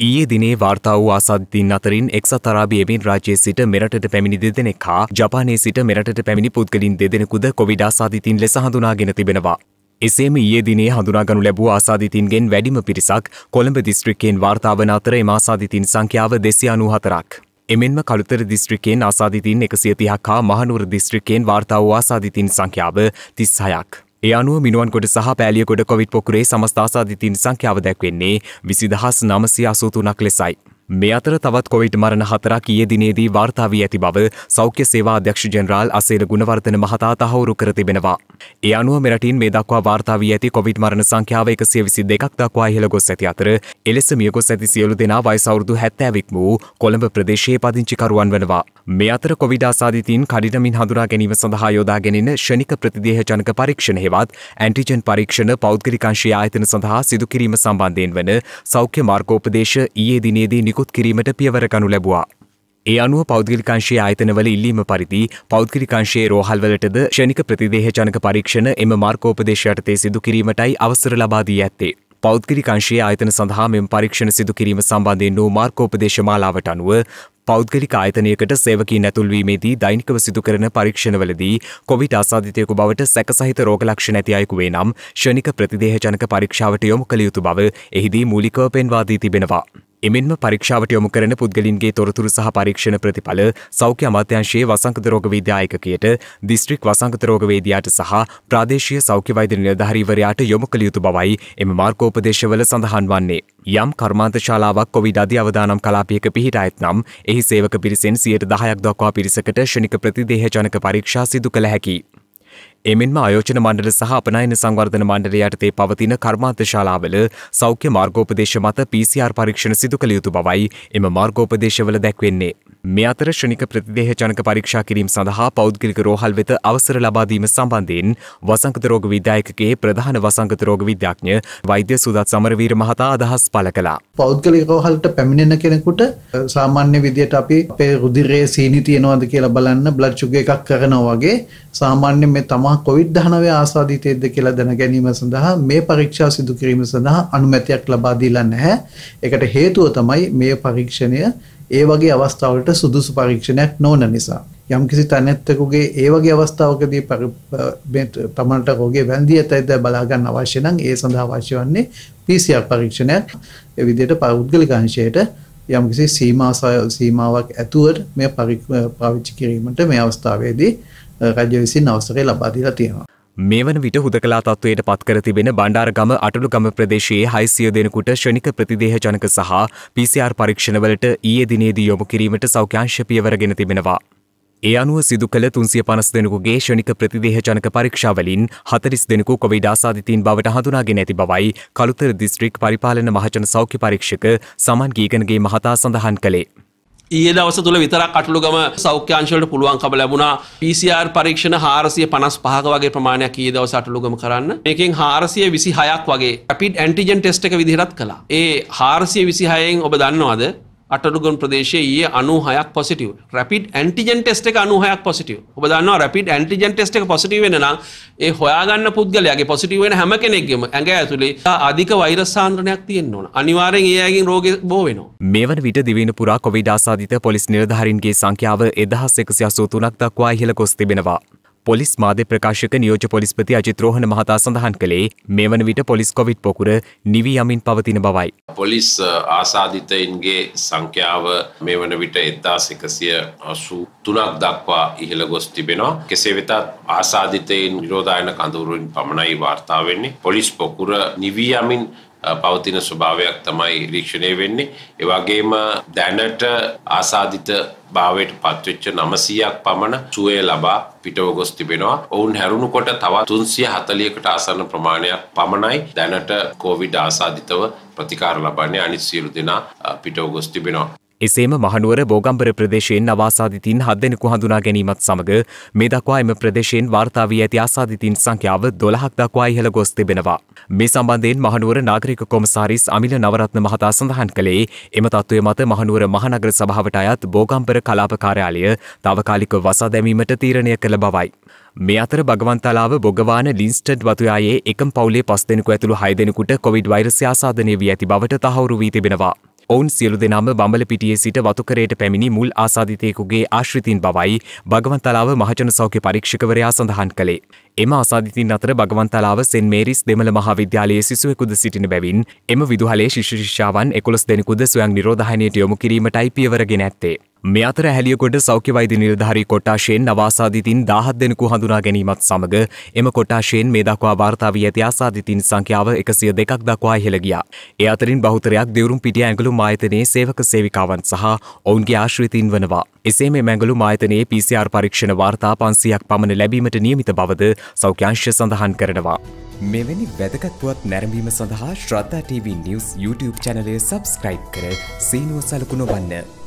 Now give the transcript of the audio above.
ඊයේ දිනේ වාර්තා වූ ආසාධිතීන් අතරින් එක්සත් අරාබි එමින් රාජ්‍යයේ සිට මෙරටට පැමිණි දෙදෙනෙක් හා ජපානයේ සිට මෙරටට පැමිණි පුද්ගලින් දෙදෙනෙකුද කොවිඩ් ආසාධිතීන් ලෙස හඳුනාගෙන තිබෙනවා. එසේම ඊයේ දිනේ හඳුනාගනු ලැබූ ආසාධිතීන්ගෙන් වැඩිම පිරිසක් කොළඹ දිස්ත්‍රික්කයෙන් වාර්තා වන අතර එම ආසාධිතීන් සංඛ්‍යාව දෙසිය අනූ හතරක්. එමෙන්ම කළුතර දිස්ත්‍රික්කයෙන් ආසාධිතීන් එකසිය තිහක් හා මහනුවර දිස්ත්‍රික්කයෙන් වාර්තා වූ ආසාධිතීන් සංඛ්‍යාව තිස් හයක්. ඒ අනුව මිනුවන්කොට සහ පෑලියකොට කොවිඩ් පොකුරේ සමස්ථාසාධිතීන් සංඛ්‍යාව දැක්වෙන්නේ විසිදහස් නමසි අසූතුනක් ලෙසයි. මේ අතර තවත් කොවිඩ් මරණ හතරක් ඊයේ දිනේදී වාර්තා වී ඇති බව සෞඛ්‍ය සේවා අධ්‍යක්ෂ ජෙනරාල් අසේල ගුණවර්ධන මහතා තහවුරු කර තිබෙනවා. ඒ අනුව මෙරටින් මේ දක්වා වාර්තා වී ඇති කොවිඩ් මරණ සංඛ්‍යාව එකසිය විසි දෙකක් දක්වා ඉහළ ගොස් ඇති අතර එලෙස මියගොස් ඇති සියලු දෙනා වයස අවුරුදු හැත්තෑවික් වූ කොළඹ ප්‍රදේශයේ පදිංචිකරුවන් වනවා. මේ අතර කොවිඩ ආසාධිතීන් කඩිනමින් හඳුනා ගැනීම සඳහා යොදා ගැනෙන ෂණික ප්‍රතිදේහ ජනක පරීක්ෂණ හෙවත් ඇන්ටිජන් පරීක්ෂණ පෞද්ගලිකංශයේ ආයතන සඳහා සිදු කිරීම සම්බන්ධයෙන් වන සෞඛ්‍ය මාර්ගෝපදේශ ඊයේ දිනේදී නිකුත් කිරීමට පියවර ගනු ලැබුවා. ඒ අනුව පෞද්ගලිකංශයේ ආයතනවල ඉල්ලීම පරිදි පෞද්ගලිකංශයේ රෝහල්වලටද ෂණික ප්‍රතිදේහ ජනක පරීක්ෂණ එම මාර්කෝපදේශ යටතේ සිදු කිරීමටයි අවසර ලබා දී ඇත්තේ. පෞද්ගලිකංශයේ ආයතන සඳහා මෙම පරීක්ෂණ සිදු කිරීම සම්බන්ධයෙන් වූ මාර්කෝපදේශ මාලාවට අනුව පෞද්ගලික ආයතනයකට සේවකී නැතුල්වීමේදී දෛනිකව සිදු කරන පරීක්ෂණවලදී කොවිඩ් ආසාධිතයකු බවට සැකසහිත රෝගලක්ෂණ ඇති අයෙකු වේ නම් ෂණික ප්‍රතිදේහ ජනක පරීක්ෂාවට යොමු කළ යුතු බව එහිදී මූලිකව පෙන්වා දී තිබෙනවා. එමෙන්ම පරීක්ෂාවට යොමු කරන පුද්ගලින්ගේ තොරතුරු සහ පරීක්ෂණ ප්‍රතිඵල සෞඛ්‍ය අමාත්‍යංශයේ වසංකත රෝග විද්‍යායකයට දිස්ත්‍රික් වසංකත රෝග වේදියාට සහ ප්‍රාදේශීය සෞඛ්‍ය වෛද්‍ය නිලධාරීවරයාට යොමු කළ යුතු බවයි එම මාර්ගෝපදේශවල සඳහන් වන්නේ. යම් කර්මාන්ත ශාලාවක් කොවිඩ් අධි අවදානම් කලාපයක පිහිටා ඇත්නම් එහි සේවක පිරිසෙන් සියයට දහයක් දක්වා පිරිසකට ෂණික ප්‍රතිදේහ ජනක පරීක්ෂා සිදු කළ හැකි. එමෙන්ම ආයෝජන මණ්ඩල සහ අපනයන සංවර්ධන මණ්ඩලය යටතේ පවතින කර්මාන්ත ශාලාවල සෞඛ්‍ය මාර්ගෝපදේශ මත PCR පරීක්ෂණ සිදු කළ යුතු බවයි එම මාර්ගෝපදේශවල දැක්වෙන්නේ. මේ අතර ශ්‍රනික ප්‍රතිදේහ ජනක පරීක්ෂා කිරීම සඳහා පෞද්ගලික රෝහල් වෙත අවසර ලබාදීම සම්බන්ධයෙන් වසංකත රෝග විද්‍යායකගේ ප්‍රධාන වසංකත රෝග විද්‍යාඥ වෛද්‍ය සුදත් සමරවීර මහතා අදහස් පළ කළා. පෞද්ගලික රෝහලට පැමිණෙන කෙනෙකුට සාමාන්‍ය විදියට අපි අපේ රුධිරයේ සීනි තියෙනවද කියලා බලන්න බ්ලඩ් ෂුගර් එකක් කරනවා වගේ සාමාන්‍යයෙන් මේ තමා කොවිඩ් 19 ආසාදිතයේද කියලා දැන ගැනීම සඳහා මේ පරීක්ෂා සිදු කිරීම සඳහා අනුමැතියක් ලබා දීලා නැහැ. ඒකට හේතුව තමයි මේ පරීක්ෂණය ඒ වගේ අවස්ථාවලට සුදුසු පරීක්ෂණයක් නොවන නිසා. යම්කිසි තැනැත්තෙකුගේ ඒ වගේ අවස්ථාවකදී තමන්ට රෝගය වැළඳී ඇතැයිද බලා ගන්න අවශ්‍ය නම් ඒ සඳහා අවශ්‍ය වන්නේ PCR පරීක්ෂණයක්. ඒ විදිහට පෞද්ගලික අංශයට යම්කිසි සීමා සීමාවක් ඇතුවට මේ පාවිච්චි කිරීමට මේ අවස්ථාවේදී රජ්‍ය විසින් අවසරය ලබා දීලා තියෙනවා. මේ වන විට හුදකලා තත්වයට පත්කර තිබෙන බණ්ඩාරගම අටළු ගම ප්‍රදේශයේ හයිසිය දෙනෙකුට ෂණික ප්‍රතිදේහ ජනක සහ PCR පරීක්ෂණවලට ඊයේ දිනේදී යොමු කිරීමට සෞඛ්‍යංශ පියවරගෙන තිබෙනවා. ඒ අනුව සිදු කළ තුන්සිය පනස් දෙනෙකුගේ ෂණික ප්‍රතිදේහ ජනක පරීක්ෂාවලින් හතරිස් දෙනෙකු කොවිඩ ආසාධිතීන් බවට හඳුනාගෙන ඇති බවයි කළුතර දිස්ත්‍රික් පරිපාලන මහජන සෞඛ්‍ය පරීක්ෂක සමන් ගීගනගේ මහතා සඳහන් කළේ. ඊයේ දවස තුළ විතරක් කටළුගම සෞඛ්‍යංශවලට පුළුවන්කම ලැබුණා PCR පරීක්ෂණ 455ක වගේ ප්‍රමාණයක් ඊයේ දවස් අටළුගම කරන්න. මේකෙන් 426ක් වගේ rapid antigen test එක විදිහටත් කළා. ඒ 426න් ඔබ දන්නවද අටඩුගන් ප්‍රදේශයේ ඊයේ 96ක් පොසිටිව්. රැපිඩ් ඇන්ටිජන් ටෙස්ට් එක 96ක් පොසිටිව්. ඔබ දන්නවා රැපිඩ් ඇන්ටිජන් ටෙස්ට් එක පොසිටිව් වෙන නම් ඒ හොයාගන්න පුද්ගලයාගේ පොසිටිව් වෙන හැම කෙනෙක්ගේම ඇඟ ඇතුලේ අධික වෛරස් සාන්ද්‍රණයක් තියෙන්න ඕන. අනිවාර්යෙන් ඒ අයගෙන් රෝගේ බෝ වෙනවා. මෙවන විට දිවයින පුරා කොවිඩ් ආසාදිත පොලිස් නිලධාරීන්ගේ සංඛ්‍යාව 1183ක් දක්වා ඉහළ ගොස් තිබෙනවා. පොලිස් මාධ්‍ය ප්‍රකාශක නියෝජ පොලිස්පති අජිත් රෝහණ මහතා සඳහන් කළේ මේ වන විට පොලිස් කොවිඩ් පොකුර නිවී යමින් පවතින බවයි. පොලිස් ආසාධිතයින්ගේ සංඛ්‍යාව මේ වන විට එත්තාස් එකසිය අසු තුනක් දක්වා ඉහළ ගොස් තිබෙනවා. කෙසේ වෙතත් ආසාධිතයින් නිරෝධායන කඳවුරුවෙන් පමණයි වාර්තා වෙන්නේ. පොලිස් පොකුර නිවී යමින් පවතින ස්වභාවයක් තමයි රීක්ෂණය වෙන්නේ. ඒ වගේම දැනට ආසාදිත භාවයට පත්වෙච්ච 900ක් පමණ සුවය ලබා පිටව ගොස් තිබෙනවා. ඔවුන් හැරුණු කොට තවත් 340කට ආසන්න ප්‍රමාණයක් පමණයි දැනට කොවිඩ් ආසාදිතව ප්‍රතිකාර ලබන්නේ අනිත් සියලු දෙනා පිටව ගොස් තිබෙනවා. එසේම මහනුවර බෝගම්බර ප්‍රදේශයෙන් අවාසාධිතීන් හත් දෙනෙකු හඳුනා ගැනීමත් සමග මේ දක්වා එම ප්‍රදේශයෙන් වාර්තා වී ඇති ආසාධිතීන් සංඛ්‍යාව 12ක් දක්වා ඉහළ ගොස් තිබෙනවා. මේ සම්බන්ධයෙන් මහනුවර නාගරික කොමසාරිස් අමිල නවරත්න මහතා සඳහන් කළේ එම තත්ත්වය මත මහනුවර මහනගර සභාවට අයත් බෝගම්බර කලාප කාර්යාලය තාවකාලික වසා දැමීමට තීරණය කළ බවයි. මේ අතර භගවන්තලාව බොගවාන ලින්ස්ටඩ් වතුයායේ එකම් පවුලේ පස් දෙනෙකු ඇතුළු හය දෙනෙකුට කොවිඩ් වෛරසය ආසාදනය වී ඇති බවට තහවුරු වී තිබෙනවා. ඔවුන් සියලු දෙනාම බඹල පිටියේ සිට වතුකරයට පැමිණි මුල් ආසාධිතයෙකුගේ ආශ්‍රිතින් බවයි භගවන්තලාව මහජන සෞඛ්‍ය පරීක්ෂකවරයා සඳහන් කළේ. එම අසාධිතින් අතර භගවන්තලාව සෙන් මේරිස් දෙමළ මහාවිද්‍යාලයේ සිසුවෙකුද සිටින බැවින් එම විදුහලේ ශිෂ්‍යශිෂ්‍යාවන් එකොළොස් දෙනෙකුද ස්වයං නිරෝධහනයට යොමු කිරීමටයි පියවරගෙන ඇත්තේ. මේ අතර හැලියකොට සෞඛ්‍ය වෛද්‍ය නිලධාරී කොට්ටාශයෙන් නවාසාධිතින් දාහත් දෙනෙකු හඳුනා ගැනීමත් සමග එම කොට්ටාශයෙන් මේ දක්වා වාර්තා වී ඇති ආසාධිතින් සංඛ්‍යාව එකසිය දෙකක් දක්වා ඉහළ ගියා. ඒ අතරින් බහුතරයක් දෙවරුම් පිටිය ඇඟලුම් ආයතනයේ සේවක සේවිකාවන් සහ ඔවුන්ගේ ආශ්‍රිතින් වනවා. එසේ මේ මැඟලුම් ආයතනයේ PCR පරීක්ෂණ වාර්තා පන්සියක් පමණ ලැබීමට නියමිත බවද සෞඛ්‍යංශ සඳහන් කරනවා. මෙවැනි වැදගත් පුවත් නැරඹීම සඳහා ශ්‍රද්ධා TV නිවස් YouTube චැනලය සබස්ක්‍රයිබ් කර සීනුව සලකුණ වන්න.